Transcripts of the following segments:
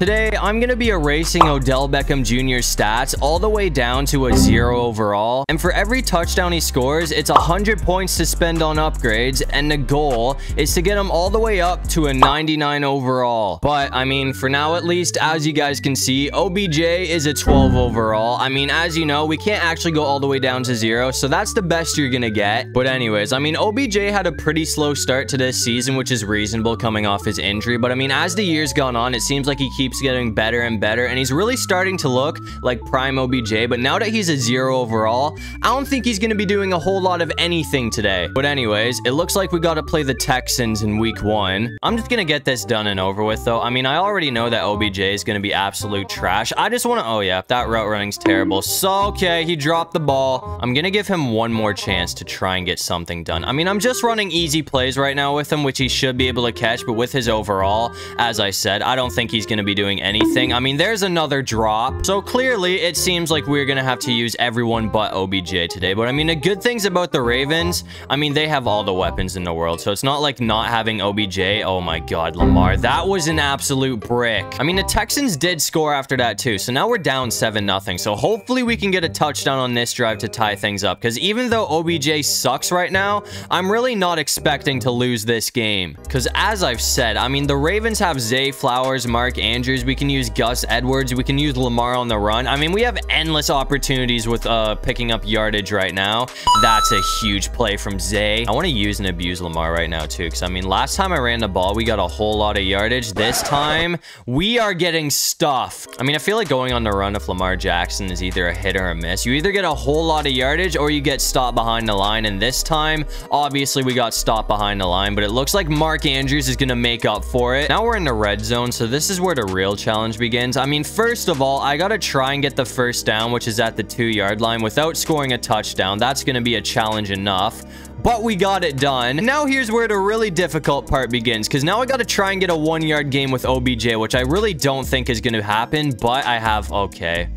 Today, I'm going to be erasing Odell Beckham Jr.'s stats all the way down to a zero overall. And for every touchdown he scores, it's 100 points to spend on upgrades. And the goal is to get him all the way up to a 99 overall. But, I mean, for now at least, as you guys can see, OBJ is a 12 overall. I mean, as you know, we can't actually go all the way down to zero. So that's the best you're going to get. But anyways, I mean, OBJ had a pretty slow start to this season, which is reasonable coming off his injury. But I mean, as the years gone on, it seems like he keeps keeps getting better and better, and he's really starting to look like prime OBJ, but now that he's a zero overall, I don't think he's going to be doing a whole lot of anything today. But anyways, it looks like we got to play the Texans in week one. I'm just going to get this done and over with, though. I mean, I already know that OBJ is going to be absolute trash. I just want to... Oh, yeah, that route running's terrible. So, okay, he dropped the ball. I'm going to give him one more chance to try and get something done. I mean, I'm just running easy plays right now with him, which he should be able to catch, but with his overall, as I said, I don't think he's going to be doing anything. I mean, there's another drop. So clearly, it seems like we're going to have to use everyone but OBJ today. But I mean, the good things about the Ravens, I mean, they have all the weapons in the world. So it's not like not having OBJ. Oh my God, Lamar. That was an absolute brick. I mean, the Texans did score after that too. So now we're down 7 nothing. So hopefully we can get a touchdown on this drive to tie things up. Because even though OBJ sucks right now, I'm really not expecting to lose this game. Because as I've said, I mean, the Ravens have Zay Flowers, Mark Andrews, we can use Gus Edwards. We can use Lamar on the run. I mean, we have endless opportunities with uh, picking up yardage right now. That's a huge play from Zay. I want to use and abuse Lamar right now, too, because, I mean, last time I ran the ball, we got a whole lot of yardage. This time, we are getting stuffed. I mean, I feel like going on the run if Lamar Jackson is either a hit or a miss. You either get a whole lot of yardage or you get stopped behind the line, and this time, obviously, we got stopped behind the line, but it looks like Mark Andrews is going to make up for it. Now we're in the red zone, so this is where the real challenge begins. I mean, first of all, I gotta try and get the first down, which is at the two-yard line, without scoring a touchdown. That's gonna be a challenge enough but we got it done. Now here's where the really difficult part begins, because now I got to try and get a one-yard game with OBJ, which I really don't think is going to happen, but I have... Okay.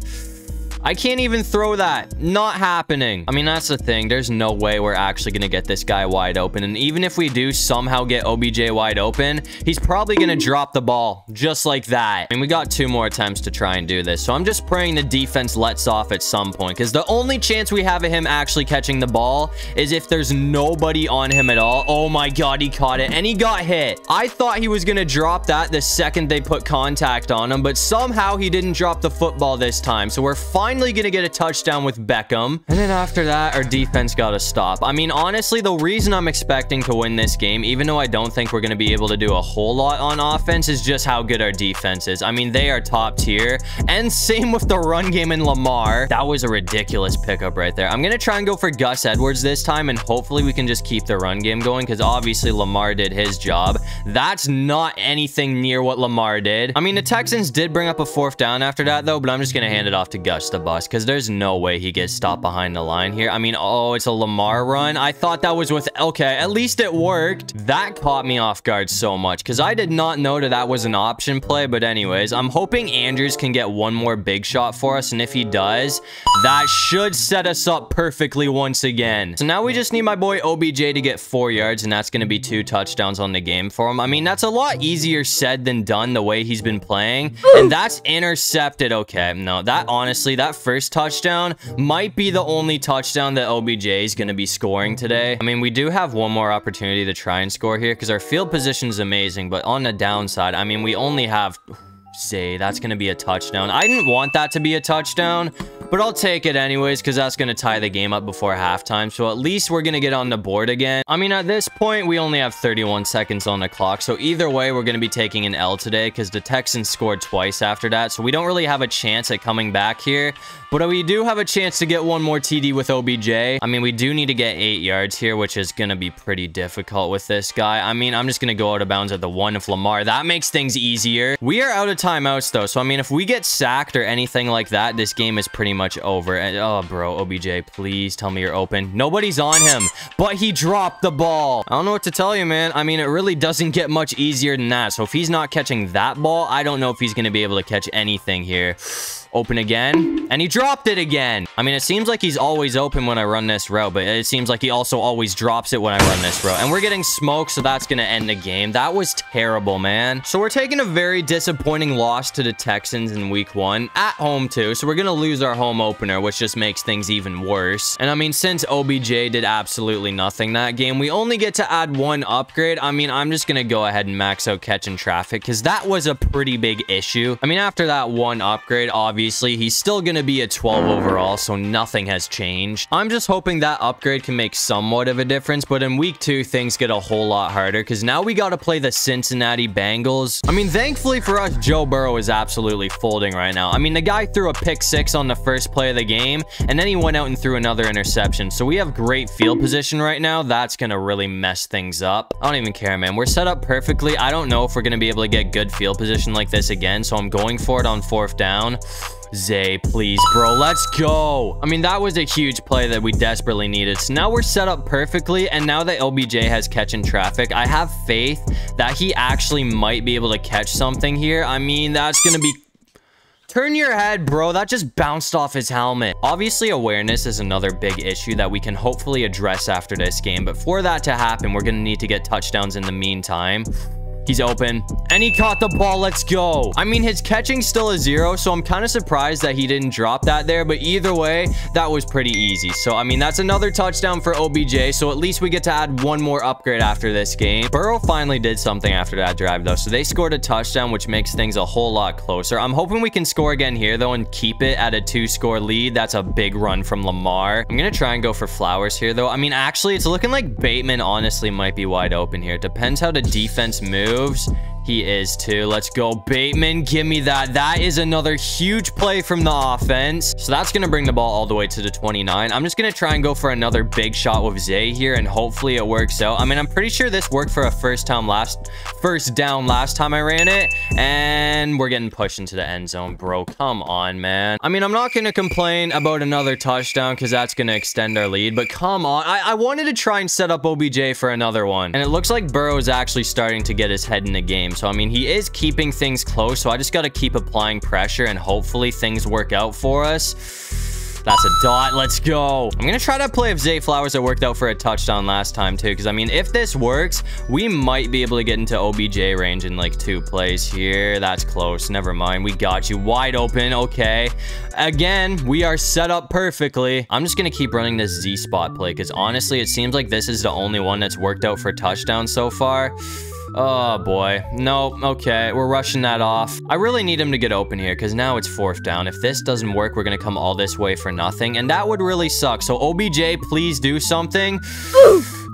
I can't even throw that. Not happening. I mean, that's the thing. There's no way we're actually going to get this guy wide open. And even if we do somehow get OBJ wide open, he's probably going to drop the ball just like that. Mean, we got two more attempts to try and do this. So I'm just praying the defense lets off at some point because the only chance we have of him actually catching the ball is if there's nobody on him at all. Oh my God, he caught it and he got hit. I thought he was going to drop that the second they put contact on him, but somehow he didn't drop the football this time. So we're fine finally going to get a touchdown with Beckham. And then after that, our defense got to stop. I mean, honestly, the reason I'm expecting to win this game, even though I don't think we're going to be able to do a whole lot on offense, is just how good our defense is. I mean, they are top tier. And same with the run game in Lamar. That was a ridiculous pickup right there. I'm going to try and go for Gus Edwards this time, and hopefully we can just keep the run game going, because obviously Lamar did his job. That's not anything near what Lamar did. I mean, the Texans did bring up a fourth down after that, though, but I'm just going to hand it off to Gus, the bus because there's no way he gets stopped behind the line here. I mean, oh, it's a Lamar run. I thought that was with... Okay, at least it worked. That caught me off guard so much because I did not know that that was an option play. But anyways, I'm hoping Andrews can get one more big shot for us. And if he does, that should set us up perfectly once again. So now we just need my boy OBJ to get four yards. And that's going to be two touchdowns on the game for him. I mean, that's a lot easier said than done the way he's been playing. And that's intercepted. Okay, no, that honestly, that first touchdown might be the only touchdown that OBJ is going to be scoring today. I mean, we do have one more opportunity to try and score here because our field position is amazing, but on the downside, I mean, we only have say that's going to be a touchdown. I didn't want that to be a touchdown, but I'll take it anyways because that's going to tie the game up before halftime. So at least we're going to get on the board again. I mean, at this point, we only have 31 seconds on the clock. So either way, we're going to be taking an L today because the Texans scored twice after that. So we don't really have a chance at coming back here. But we do have a chance to get one more TD with OBJ. I mean, we do need to get eight yards here, which is going to be pretty difficult with this guy. I mean, I'm just going to go out of bounds at the one of Lamar. That makes things easier. We are out of timeouts, though. So, I mean, if we get sacked or anything like that, this game is pretty much over. And, oh, bro, OBJ, please tell me you're open. Nobody's on him, but he dropped the ball. I don't know what to tell you, man. I mean, it really doesn't get much easier than that. So, if he's not catching that ball, I don't know if he's going to be able to catch anything here. Open again. And he dropped it again. I mean, it seems like he's always open when I run this route, but it seems like he also always drops it when I run this route. And we're getting smoked, so that's going to end the game. That was terrible, man. So we're taking a very disappointing loss to the Texans in week one. At home, too. So we're going to lose our home opener, which just makes things even worse. And I mean, since OBJ did absolutely nothing that game, we only get to add one upgrade. I mean, I'm just going to go ahead and max out catching traffic because that was a pretty big issue. I mean, after that one upgrade, obviously, he's still going to be a 12 overall, so nothing has changed. I'm just hoping that upgrade can make somewhat of a difference, but in week two, things get a whole lot harder because now we got to play the Cincinnati Bengals. I mean, thankfully for us, Joe Burrow is absolutely folding right now. I mean, the guy threw a pick six on the first play of the game, and then he went out and threw another interception. So we have great field position right now. That's going to really mess things up. I don't even care, man. We're set up perfectly. I don't know if we're going to be able to get good field position like this again, so I'm going for it on fourth down. Zay, please, bro. Let's go. I mean, that was a huge play that we desperately needed. So now we're set up perfectly. And now that OBJ has catching traffic, I have faith that he actually might be able to catch something here. I mean, that's going to be Turn your head, bro. That just bounced off his helmet. Obviously, awareness is another big issue that we can hopefully address after this game. But for that to happen, we're going to need to get touchdowns in the meantime. He's open. And he caught the ball. Let's go. I mean, his catching still a zero, so I'm kind of surprised that he didn't drop that there. But either way, that was pretty easy. So, I mean, that's another touchdown for OBJ. So at least we get to add one more upgrade after this game. Burrow finally did something after that drive, though. So they scored a touchdown, which makes things a whole lot closer. I'm hoping we can score again here, though, and keep it at a two-score lead. That's a big run from Lamar. I'm going to try and go for Flowers here, though. I mean, actually, it's looking like Bateman honestly might be wide open here. Depends how the defense moves moves. He is too. Let's go. Bateman, give me that. That is another huge play from the offense. So that's going to bring the ball all the way to the 29. I'm just going to try and go for another big shot with Zay here, and hopefully it works out. I mean, I'm pretty sure this worked for a first time last first down last time I ran it, and we're getting pushed into the end zone, bro. Come on, man. I mean, I'm not going to complain about another touchdown because that's going to extend our lead, but come on. I, I wanted to try and set up OBJ for another one, and it looks like Burrow is actually starting to get his head in the game. So, I mean, he is keeping things close. So I just got to keep applying pressure and hopefully things work out for us. That's a dot. Let's go. I'm going to try to play if Zay Flowers that worked out for a touchdown last time, too. Because, I mean, if this works, we might be able to get into OBJ range in, like, two plays here. That's close. Never mind. We got you. Wide open. Okay. Again, we are set up perfectly. I'm just going to keep running this Z-spot play. Because, honestly, it seems like this is the only one that's worked out for touchdown so far. Oh, boy. No, okay. We're rushing that off. I really need him to get open here because now it's fourth down. If this doesn't work, we're going to come all this way for nothing. And that would really suck. So, OBJ, please do something.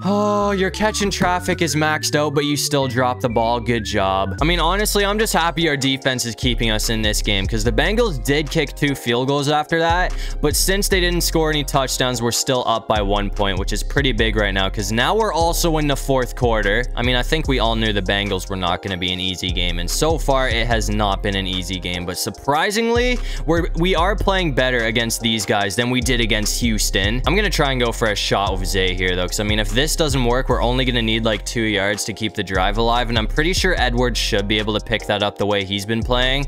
Oh, your catching traffic is maxed out, but you still drop the ball. Good job. I mean, honestly, I'm just happy our defense is keeping us in this game because the Bengals did kick two field goals after that. But since they didn't score any touchdowns, we're still up by one point, which is pretty big right now because now we're also in the fourth quarter. I mean, I think we all knew the Bengals were not going to be an easy game. And so far, it has not been an easy game. But surprisingly, we're, we are playing better against these guys than we did against Houston. I'm going to try and go for a shot with Zay here, though, because I mean, if this this doesn't work, we're only going to need like two yards to keep the drive alive. And I'm pretty sure Edwards should be able to pick that up the way he's been playing.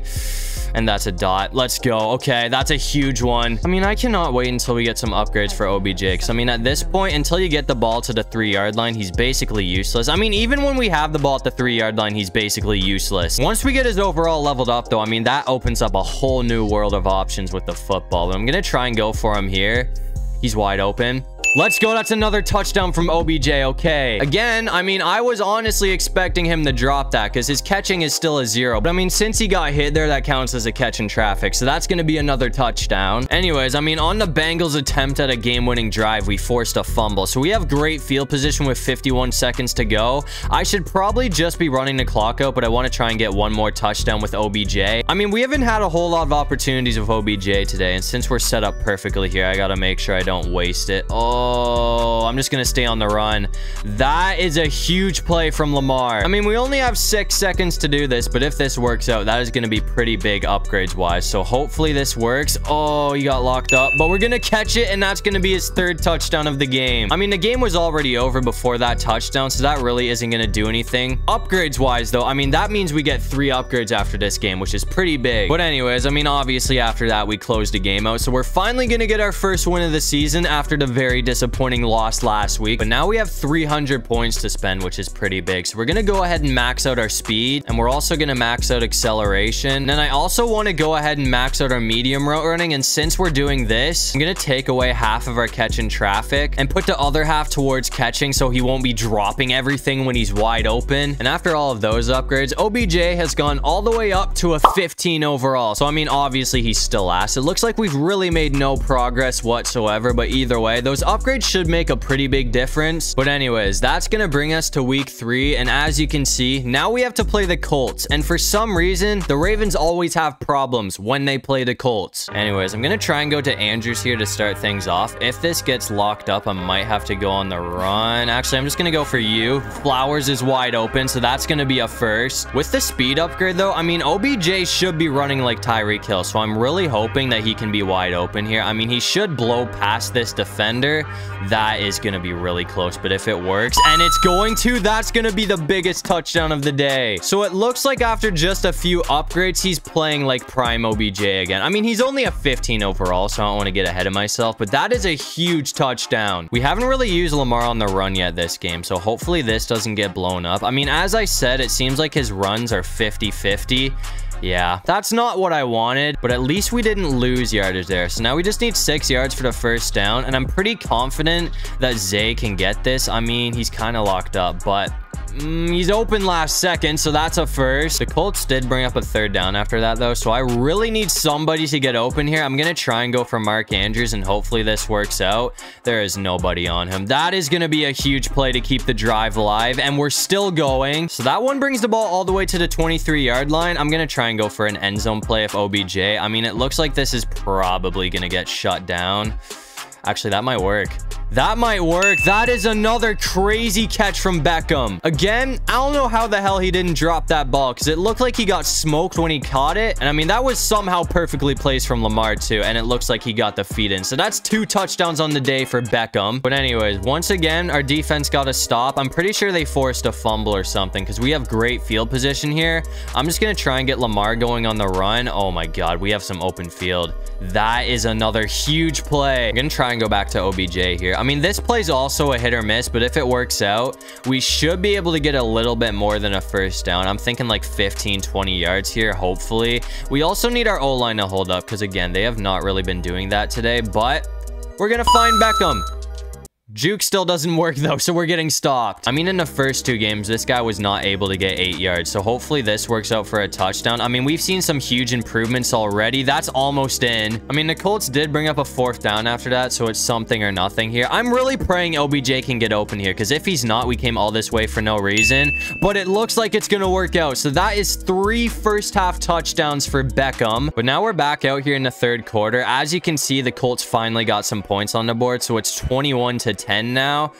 And that's a dot. Let's go. Okay, that's a huge one. I mean, I cannot wait until we get some upgrades for OBJ. Because, I mean, at this point, until you get the ball to the three-yard line, he's basically useless. I mean, even when we have the ball at the three-yard line, he's basically useless. Once we get his overall leveled up, though, I mean, that opens up a whole new world of options with the football. But I'm going to try and go for him here. He's wide open. Let's go. That's another touchdown from OBJ. Okay. Again, I mean, I was honestly expecting him to drop that because his catching is still a zero. But I mean, since he got hit there, that counts as a catch in traffic. So that's going to be another touchdown. Anyways, I mean, on the Bengals attempt at a game-winning drive, we forced a fumble. So we have great field position with 51 seconds to go. I should probably just be running the clock out, but I want to try and get one more touchdown with OBJ. I mean, we haven't had a whole lot of opportunities with OBJ today. And since we're set up perfectly here, I got to make sure I don't waste it. Oh, Oh, I'm just going to stay on the run. That is a huge play from Lamar. I mean, we only have six seconds to do this, but if this works out, that is going to be pretty big upgrades-wise. So hopefully this works. Oh, he got locked up, but we're going to catch it, and that's going to be his third touchdown of the game. I mean, the game was already over before that touchdown, so that really isn't going to do anything. Upgrades-wise, though, I mean, that means we get three upgrades after this game, which is pretty big. But anyways, I mean, obviously after that, we closed the game out. So we're finally going to get our first win of the season after the very disappointing loss last week. But now we have 300 points to spend, which is pretty big. So we're going to go ahead and max out our speed. And we're also going to max out acceleration. And I also want to go ahead and max out our medium route running. And since we're doing this, I'm going to take away half of our catch in traffic and put the other half towards catching so he won't be dropping everything when he's wide open. And after all of those upgrades, OBJ has gone all the way up to a 15 overall. So, I mean, obviously he's still ass. It looks like we've really made no progress whatsoever, but either way, those upgrades should make a pretty big difference. But anyways, that's going to bring us to week three. And as you can see, now we have to play the Colts. And for some reason, the Ravens always have problems when they play the Colts. Anyways, I'm going to try and go to Andrews here to start things off. If this gets locked up, I might have to go on the run. Actually, I'm just going to go for you. Flowers is wide open, so that's going to be a first. With the speed upgrade, though, I mean, OBJ should be running like Tyreek Hill, so I'm really hoping that he can be wide open here. I mean, he should blow past this defender. That is going to be really close, but if it works, and it's going to, that's going to be the biggest touchdown of the day. So it looks like after just a few upgrades, he's playing like prime OBJ again. I mean, he's only a 15 overall, so I don't want to get ahead of myself, but that is a huge touchdown. We haven't really used Lamar on the run yet this game, so hopefully this doesn't get blown up. I mean, as I said, it seems like his runs are 50-50. Yeah, that's not what I wanted, but at least we didn't lose yardage there. So now we just need six yards for the first down, and I'm pretty confident that Zay can get this. I mean, he's kind of locked up, but Mm, he's open last second, so that's a first. The Colts did bring up a third down after that, though, so I really need somebody to get open here. I'm going to try and go for Mark Andrews, and hopefully this works out. There is nobody on him. That is going to be a huge play to keep the drive alive, and we're still going. So that one brings the ball all the way to the 23-yard line. I'm going to try and go for an end zone play if OBJ. I mean, it looks like this is probably going to get shut down. Actually, that might work. That might work. That is another crazy catch from Beckham. Again, I don't know how the hell he didn't drop that ball because it looked like he got smoked when he caught it. And I mean, that was somehow perfectly placed from Lamar too. And it looks like he got the feed in. So that's two touchdowns on the day for Beckham. But anyways, once again, our defense got a stop. I'm pretty sure they forced a fumble or something because we have great field position here. I'm just going to try and get Lamar going on the run. Oh my God, we have some open field. That is another huge play. I'm going to try and go back to OBJ here. I mean, this play's also a hit or miss, but if it works out, we should be able to get a little bit more than a first down. I'm thinking like 15, 20 yards here, hopefully. We also need our O-line to hold up because, again, they have not really been doing that today, but we're going to find Beckham. Juke still doesn't work though, so we're getting stopped. I mean, in the first two games, this guy was not able to get eight yards, so hopefully this works out for a touchdown. I mean, we've seen some huge improvements already. That's almost in. I mean, the Colts did bring up a fourth down after that, so it's something or nothing here. I'm really praying OBJ can get open here, because if he's not, we came all this way for no reason, but it looks like it's going to work out. So that is three first half touchdowns for Beckham, but now we're back out here in the third quarter. As you can see, the Colts finally got some points on the board, so it's 21 to 10 now.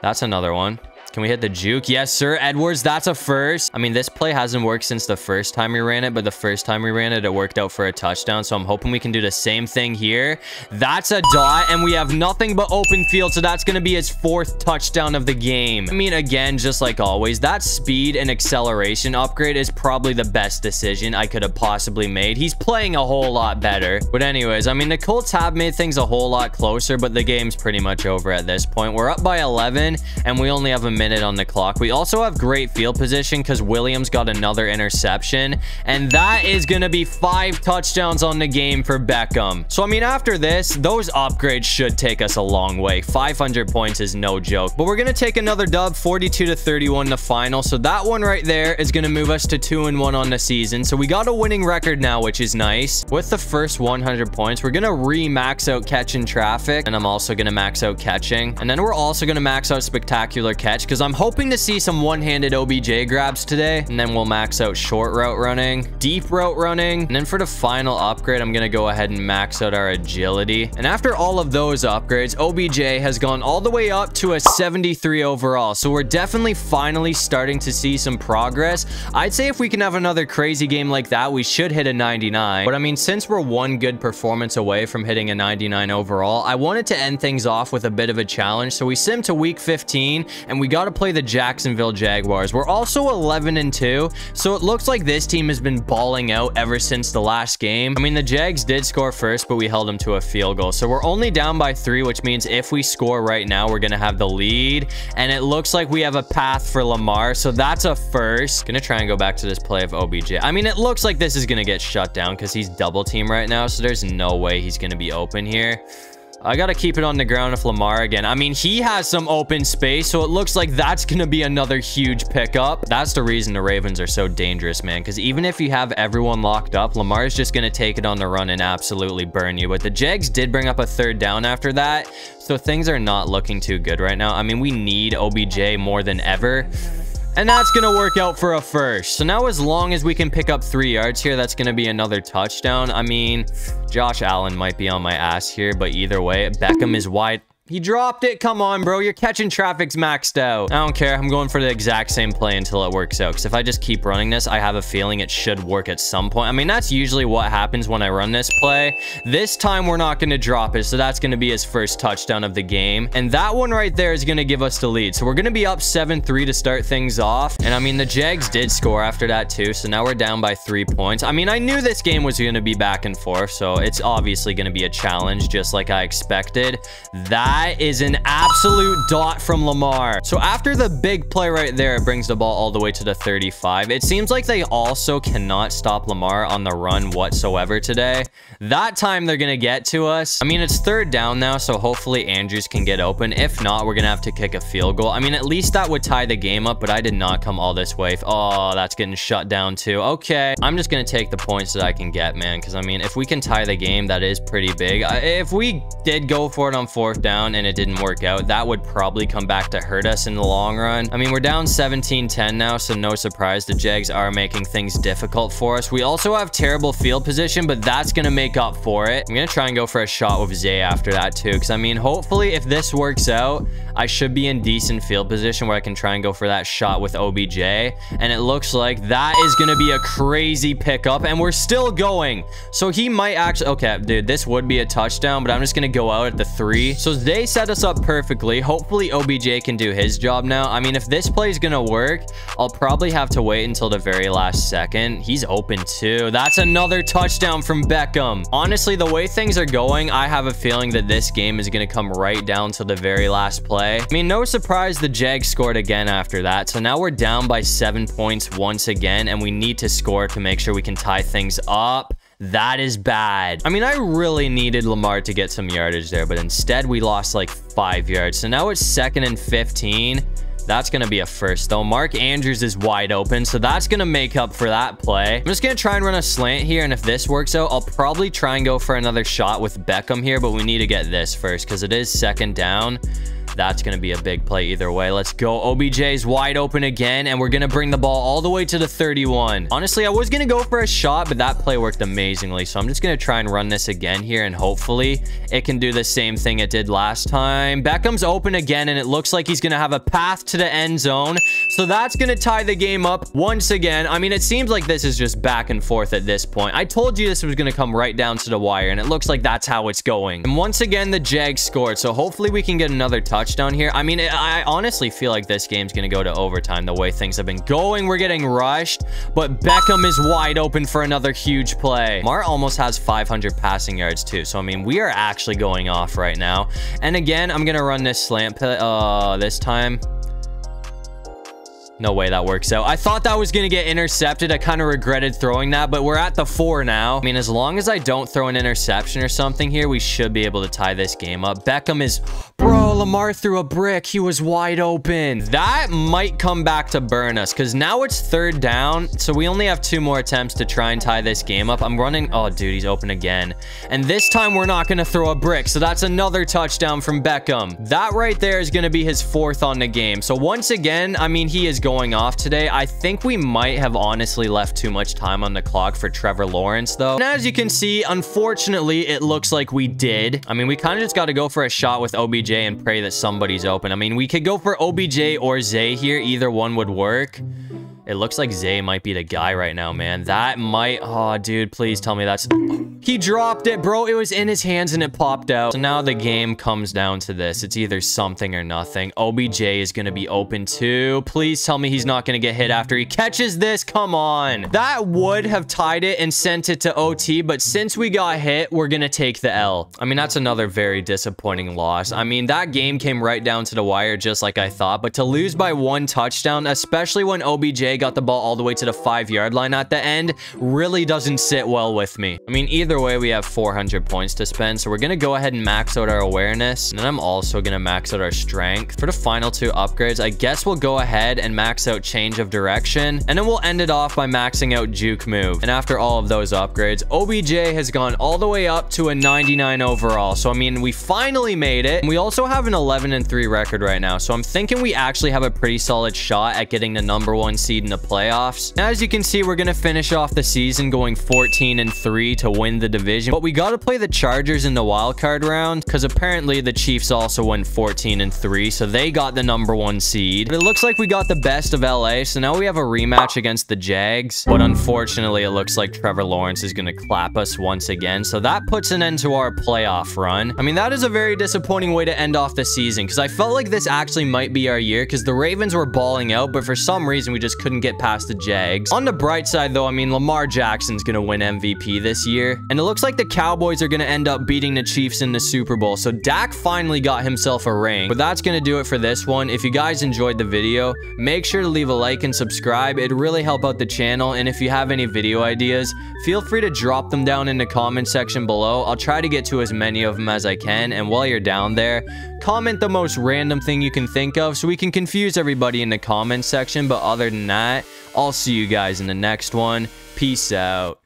That's another one. Can we hit the juke? Yes, sir. Edwards, that's a first. I mean, this play hasn't worked since the first time we ran it, but the first time we ran it, it worked out for a touchdown. So I'm hoping we can do the same thing here. That's a dot, and we have nothing but open field. So that's going to be his fourth touchdown of the game. I mean, again, just like always, that speed and acceleration upgrade is probably the best decision I could have possibly made. He's playing a whole lot better. But anyways, I mean, the Colts have made things a whole lot closer, but the game's pretty much over at this point. We're up by 11, and we only have a minute on the clock. We also have great field position because Williams got another interception. And that is going to be five touchdowns on the game for Beckham. So, I mean, after this, those upgrades should take us a long way. 500 points is no joke. But we're going to take another dub, 42 to 31 the final. So that one right there is going to move us to 2 and 1 on the season. So we got a winning record now, which is nice. With the first 100 points, we're going to re-max out catching traffic. And I'm also going to max out catching. And then we're also going to max out spectacular catch because I'm hoping to see some one-handed OBJ grabs today. And then we'll max out short route running, deep route running. And then for the final upgrade, I'm going to go ahead and max out our agility. And after all of those upgrades, OBJ has gone all the way up to a 73 overall. So we're definitely finally starting to see some progress. I'd say if we can have another crazy game like that, we should hit a 99. But I mean, since we're one good performance away from hitting a 99 overall, I wanted to end things off with a bit of a challenge. So we sim to week 15 and we got to play the Jacksonville Jaguars. We're also 11 and 2. So it looks like this team has been balling out ever since the last game. I mean, the Jags did score first, but we held them to a field goal. So we're only down by three, which means if we score right now, we're going to have the lead. And it looks like we have a path for Lamar. So that's a first. Gonna try and go back to this play of OBJ. I mean, it looks like this is gonna get shut down because he's double team right now. So there's no way he's gonna be open here. I got to keep it on the ground with Lamar again. I mean, he has some open space, so it looks like that's to be another huge pickup. That's the reason the Ravens are so dangerous, man, because even if you have everyone locked up, Lamar is just to take it on the run and absolutely burn you. But the Jags did bring up a third down after that, so things are not looking too good right now. I mean, we need OBJ more than ever. And that's going to work out for a first. So now as long as we can pick up three yards here, that's going to be another touchdown. I mean, Josh Allen might be on my ass here, but either way, Beckham is wide. He dropped it. Come on, bro. You're catching traffic's maxed out. I don't care. I'm going for the exact same play until it works out. Because if I just keep running this, I have a feeling it should work at some point. I mean, that's usually what happens when I run this play. This time, we're not going to drop it. So that's going to be his first touchdown of the game. And that one right there is going to give us the lead. So we're going to be up 7-3 to start things off. And I mean, the Jags did score after that too. So now we're down by three points. I mean, I knew this game was going to be back and forth. So it's obviously going to be a challenge, just like I expected. That that is an absolute dot from Lamar. So after the big play right there, it brings the ball all the way to the 35. It seems like they also cannot stop Lamar on the run whatsoever today. That time they're going to get to us. I mean, it's third down now, so hopefully Andrews can get open. If not, we're going to have to kick a field goal. I mean, at least that would tie the game up, but I did not come all this way. Oh, that's getting shut down too. Okay, I'm just going to take the points that I can get, man, because I mean, if we can tie the game, that is pretty big. If we did go for it on fourth down, and it didn't work out, that would probably come back to hurt us in the long run. I mean, we're down 17-10 now, so no surprise the Jags are making things difficult for us. We also have terrible field position, but that's going to make up for it. I'm going to try and go for a shot with Zay after that too, because I mean, hopefully if this works out, I should be in decent field position where I can try and go for that shot with OBJ. And it looks like that is going to be a crazy pickup, and we're still going. So he might actually... Okay, dude, this would be a touchdown, but I'm just going to go out at the three. So they set us up perfectly. Hopefully, OBJ can do his job now. I mean, if this play is going to work, I'll probably have to wait until the very last second. He's open too. That's another touchdown from Beckham. Honestly, the way things are going, I have a feeling that this game is going to come right down to the very last play. I mean, no surprise the Jags scored again after that. So now we're down by seven points once again, and we need to score to make sure we can tie things up. That is bad. I mean, I really needed Lamar to get some yardage there, but instead we lost like five yards. So now it's second and 15. That's going to be a first, though. Mark Andrews is wide open, so that's going to make up for that play. I'm just going to try and run a slant here, and if this works out, I'll probably try and go for another shot with Beckham here, but we need to get this first because it is second down. That's going to be a big play either way. Let's go. OBJ's wide open again, and we're going to bring the ball all the way to the 31. Honestly, I was going to go for a shot, but that play worked amazingly. So I'm just going to try and run this again here, and hopefully it can do the same thing it did last time. Beckham's open again, and it looks like he's going to have a path to the end zone. So that's going to tie the game up once again. I mean, it seems like this is just back and forth at this point. I told you this was going to come right down to the wire, and it looks like that's how it's going. And once again, the Jags scored. So hopefully we can get another touchdown here. I mean, I honestly feel like this game's going to go to overtime the way things have been going. We're getting rushed, but Beckham is wide open for another huge play. Mar almost has 500 passing yards too. So, I mean, we are actually going off right now. And again, I'm going to run this slant uh, this time. No way that works out. I thought that was going to get intercepted. I kind of regretted throwing that, but we're at the four now. I mean, as long as I don't throw an interception or something here, we should be able to tie this game up. Beckham is... Bro, Lamar threw a brick. He was wide open. That might come back to burn us because now it's third down. So we only have two more attempts to try and tie this game up. I'm running... Oh, dude, he's open again. And this time we're not going to throw a brick. So that's another touchdown from Beckham. That right there is going to be his fourth on the game. So once again, I mean, he is going off today. I think we might have honestly left too much time on the clock for Trevor Lawrence, though. And as you can see, unfortunately, it looks like we did. I mean, we kind of just got to go for a shot with OBJ and pray that somebody's open. I mean, we could go for OBJ or Zay here. Either one would work. It looks like Zay might be the guy right now, man. That might... Oh, dude, please tell me that's... He dropped it, bro. It was in his hands and it popped out. So now the game comes down to this. It's either something or nothing. OBJ is going to be open too. Please tell me he's not going to get hit after he catches this. Come on. That would have tied it and sent it to OT, but since we got hit, we're going to take the L. I mean, that's another very disappointing loss. I mean, that game came right down to the wire just like I thought, but to lose by one touchdown, especially when OBJ got the ball all the way to the five yard line at the end really doesn't sit well with me. I mean, either way, we have 400 points to spend. So we're going to go ahead and max out our awareness. And then I'm also going to max out our strength. For the final two upgrades, I guess we'll go ahead and max out change of direction. And then we'll end it off by maxing out juke move. And after all of those upgrades, OBJ has gone all the way up to a 99 overall. So, I mean, we finally made it. And we also have an 11 and 3 record right now. So I'm thinking we actually have a pretty solid shot at getting the number one seed in the playoffs. Now, as you can see, we're going to finish off the season going 14 and 3 to win the division. But we got to play the Chargers in the wild card round because apparently the Chiefs also went 14 and 3. So they got the number one seed. But it looks like we got the best of LA. So now we have a rematch against the Jags. But unfortunately, it looks like Trevor Lawrence is going to clap us once again. So that puts an end to our playoff run. I mean, that is a very disappointing way to end off the season because I felt like this actually might be our year because the Ravens were balling out. But for some reason, we just couldn't get past the Jags. On the bright side, though, I mean, Lamar Jackson's going to win MVP this year. And it looks like the Cowboys are going to end up beating the Chiefs in the Super Bowl. So Dak finally got himself a ring. But that's going to do it for this one. If you guys enjoyed the video, make sure to leave a like and subscribe. It'd really help out the channel. And if you have any video ideas, feel free to drop them down in the comment section below. I'll try to get to as many of them as I can. And while you're down there, comment the most random thing you can think of so we can confuse everybody in the comment section. But other than that, I'll see you guys in the next one. Peace out.